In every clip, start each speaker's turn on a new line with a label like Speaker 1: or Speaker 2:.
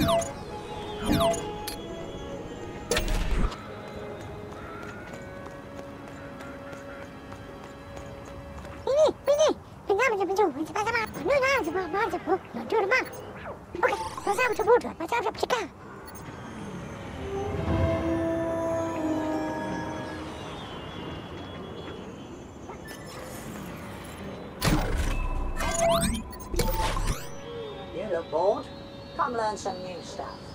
Speaker 1: Bini, bini. Bina macam macam macam macam apa? Mana nak sebab macam apa? Nanti ada mak. Okey, masa macam bodoh, macam macam cakap.
Speaker 2: You look bored. Come learn some new stuff.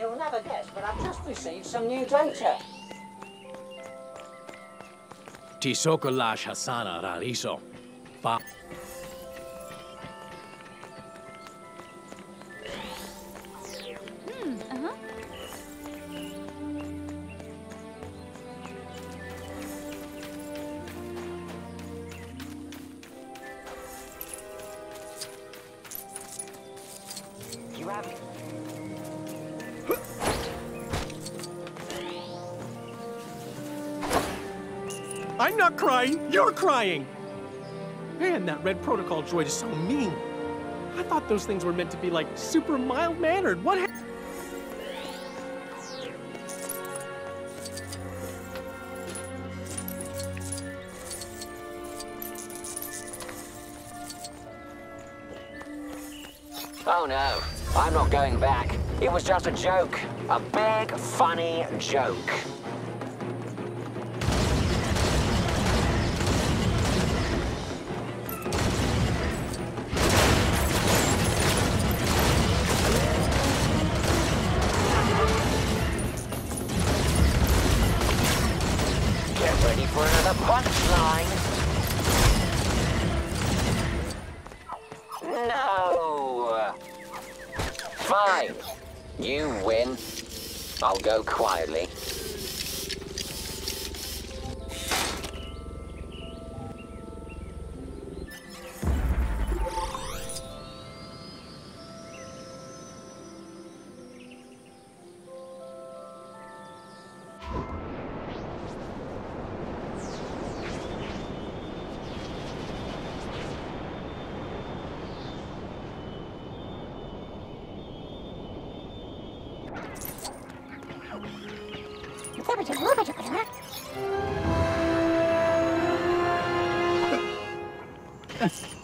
Speaker 2: You'll never guess, but I've just received some new data.
Speaker 3: Tisokolash Hasana Rariso. I'm not crying. You're crying. Man, that red protocol droid is so mean. I thought those things were meant to be like super mild mannered. What? Ha-
Speaker 4: Oh no, I'm not going back. It was just a joke. A big, funny joke. Ready for another punchline. No! Fine. You win. I'll go quietly.
Speaker 1: Забудь, глубочек, да? Yes.